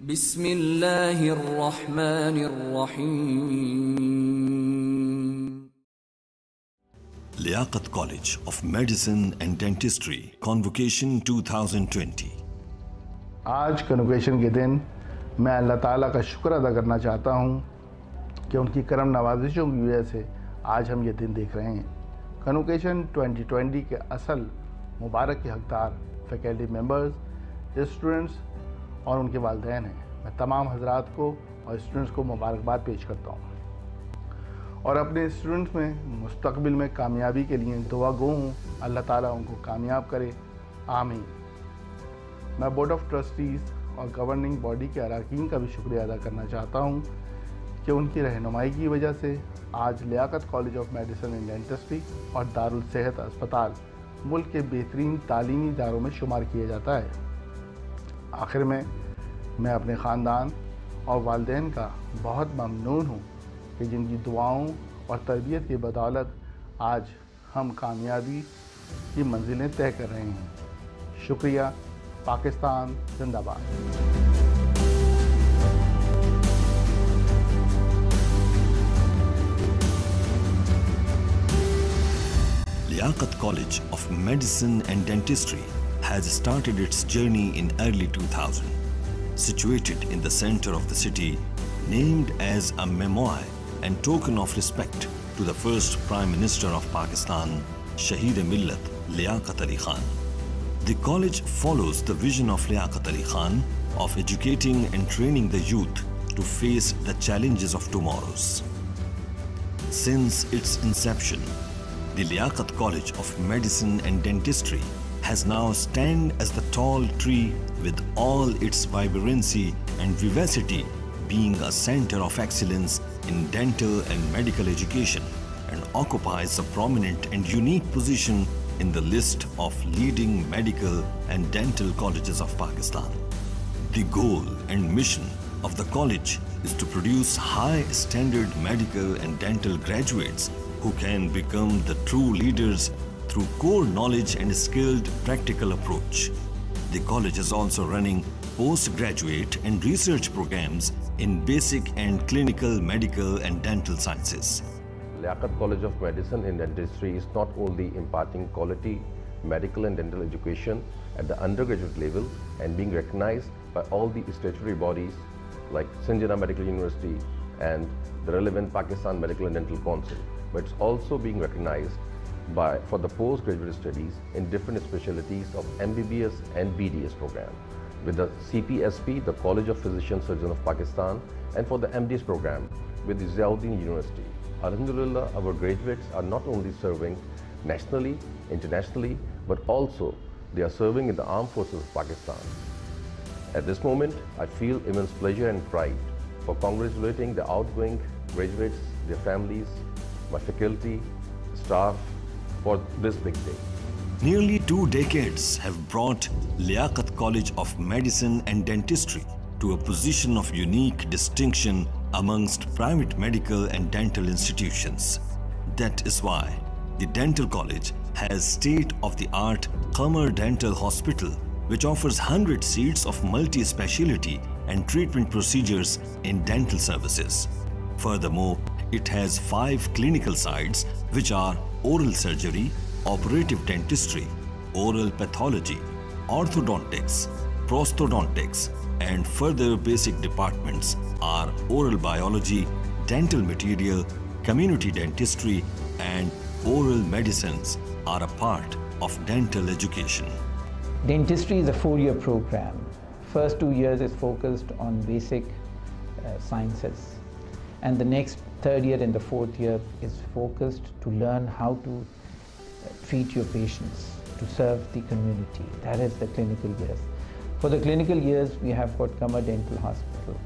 بسم اللہ الرحمن الرحیم Liaquat College of Medicine and Dentistry convocation 2020 آج کنوکیشن کے دن میں اللہ تعالیٰ کا شکر ادا کرنا چاہتا ہوں کہ ان کی کرم نوازشوں کی وجہ سے آج ہم یہ دن دیکھ رہے ہیں۔ کنوکیشن 2020 کے اصل مبارک کے حقدار فیکلٹی ممبرز اسٹوڈنٹس اور ان کے والدین ہیں۔ میں تمام حضرات کو اور اسٹوڈنٹس کو مبارکباد پیش کرتا ہوں۔ اور اپنے اسٹوڈنٹس میں مستقبل میں کامیابی کے لیے دعا گو ہوں۔ اللہ تعالیٰ ان کو کامیاب کرے۔ آمین۔ میں بورڈ آف ٹرسٹیز اور گورننگ باڈی کے اراکین کا بھی شکریہ ادا کرنا چاہتا ہوں کہ ان کی رہنمائی کی وجہ سے آج Liaquat College of Medicine and Dentistry اور دارالصحت اسپتال ملک کے بہترین تعلیمی اداروں میں شمار کیا جاتا ہے۔ آخر میں میں اپنے خاندان اور والدین کا بہت ممنون ہوں کہ جن کی دعاؤں اور تربیت کی بدولت آج ہم کامیابی کی منزلیں طے کر رہے ہیں۔ شکریہ، پاکستان، زندہ باد۔ Liaquat College of Medicine and Dentistry has started its journey in early 2000. Situated in the center of the city, named as a memoir and token of respect to the first Prime Minister of Pakistan, Shaheed-e-Millat Liaquat Ali Khan. The college follows the vision of Liaquat Ali Khan of educating and training the youth to face the challenges of tomorrows. Since its inception, the Liaquat College of Medicine and Dentistry has now stand as the tall tree with all its vibrancy and vivacity being a center of excellence in dental and medical education and occupies a prominent and unique position in the list of leading medical and dental colleges of Pakistan. The goal and mission of the college is to produce high standard medical and dental graduates who can become the true leaders through core knowledge and skilled practical approach. The college is also running postgraduate and research programs in basic and clinical medical and dental sciences. Liaquat College of Medicine and Dentistry is not only imparting quality medical and dental education at the undergraduate level and being recognized by all the statutory bodies like Sinjana Medical University and the relevant Pakistan Medical and Dental Council, but it's also being recognized by, for the postgraduate studies in different specialties of MBBS and BDS program with the CPSP, the College of Physician Surgeons of Pakistan, and for the MDS program with the Ziauddin University. Alhamdulillah, our graduates are not only serving nationally, internationally, but also they are serving in the armed forces of Pakistan. At this moment, I feel immense pleasure and pride for congratulating the outgoing graduates, their families, my faculty, staff for this big day. Nearly two decades have brought Liaquat College of Medicine and Dentistry to a position of unique distinction amongst private medical and dental institutions. That is why the dental college has state-of-the-art Qamar Dental Hospital which offers 100 seats of multi-speciality and treatment procedures in dental services. Furthermore, it has five clinical sites which are oral surgery, operative dentistry, oral pathology, orthodontics, prosthodontics, and further basic departments are oral biology, dental material, community dentistry, and oral medicines are a part of dental education. Dentistry is a four-year program. First two years is focused on basic uh, sciences and the next third year and the fourth year is focused to learn how to treat your patients, to serve the community. That is the clinical years. For the clinical years, we have got Qamar Dental Hospital.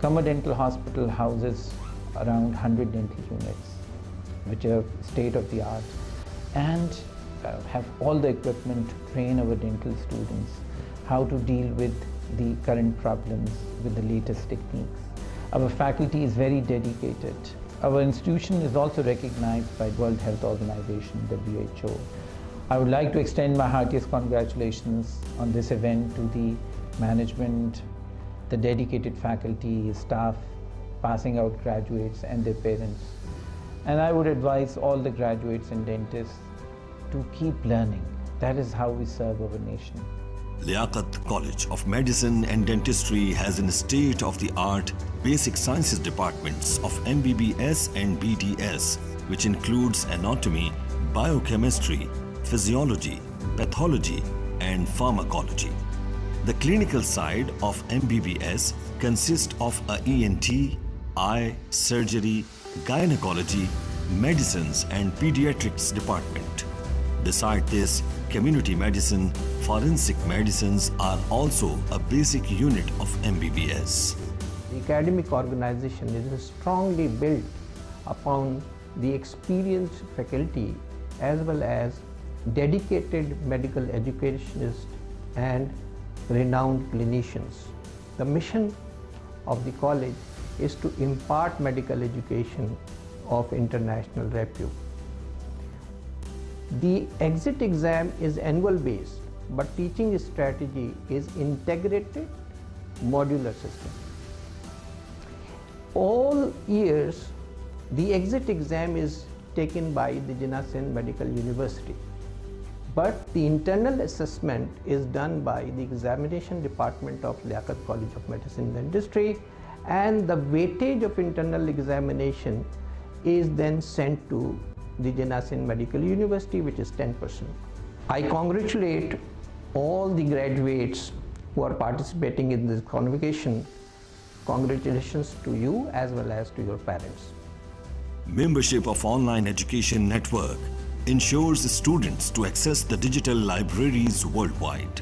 Qamar Dental Hospital houses around 100 dental units, which are state of the art, and uh, have all the equipment to train our dental students how to deal with the current problems with the latest techniques. Our faculty is very dedicated. Our institution is also recognized by World Health Organization, WHO. I would like to extend my heartiest congratulations on this event to the management the dedicated faculty, staff, passing out graduates and their parents. And I would advise all the graduates and dentists to keep learning. That is how we serve our nation. Liaquat College of Medicine and Dentistry has an state-of-the-art basic sciences departments of MBBS and BDS, which includes anatomy, biochemistry, physiology, pathology, and pharmacology. The clinical side of MBBS consists of a ENT, eye, surgery, gynecology, medicines, and pediatrics department. Beside this, community medicine, forensic medicines are also a basic unit of MBBS. The academic organization is strongly built upon the experienced faculty as well as dedicated medical educationists and renowned clinicians. The mission of the college is to impart medical education of international repute. The exit exam is annual based, but teaching strategy is integrated modular system. All years, the exit exam is taken by the Jinnah Medical University. But the internal assessment is done by the examination department of Liaquat College of Medicine and Dentistry and the weightage of internal examination is then sent to the Jinnah Sindh Medical University which is 10%. I congratulate all the graduates who are participating in this convocation. Congratulations to you as well as to your parents. Membership of Online Education Network ensures students to access the digital libraries worldwide,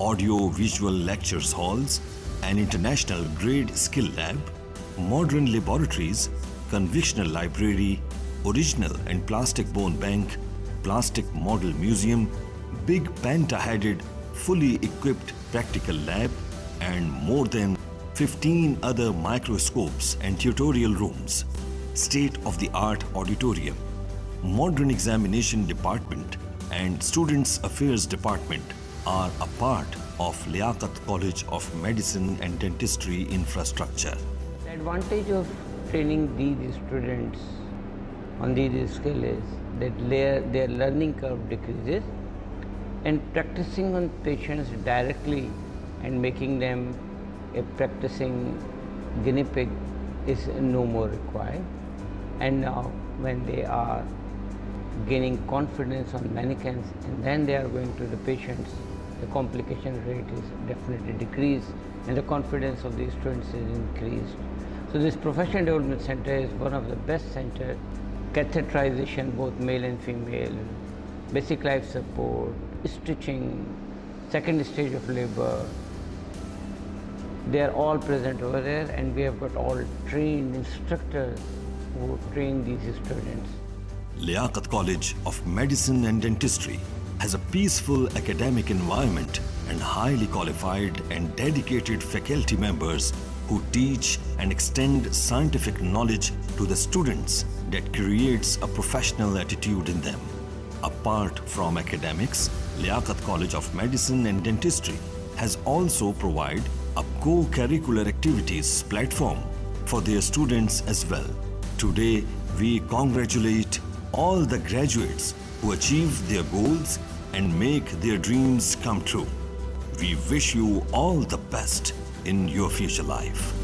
audio-visual lectures halls, an international grade skill lab, modern laboratories, convictional library, original and plastic bone bank, plastic model museum, big penta-headed, fully equipped practical lab, and more than 15 other microscopes and tutorial rooms, state-of-the-art auditorium, modern examination department, and students affairs department are a part of Liaquat College of Medicine and Dentistry infrastructure. The advantage of training these students on these is that their, their learning curve decreases and practicing on patients directly and making them a practicing guinea pig is no more required. And now when they are gaining confidence on mannequins and then they are going to the patients, the complication rate is definitely decreased and the confidence of the students is increased. So this professional development center is one of the best centers, catheterization both male and female, basic life support, stitching, second stage of labor, they are all present over there and we have got all trained instructors who train these students. Liaquat College of Medicine and Dentistry has a peaceful academic environment and highly qualified and dedicated faculty members who teach and extend scientific knowledge to the students that creates a professional attitude in them. Apart from academics, Liaquat College of Medicine and Dentistry has also provided a co-curricular activities platform for their students as well. Today, we congratulate all the graduates who achieve their goals and make their dreams come true. We wish you all the best in your future life.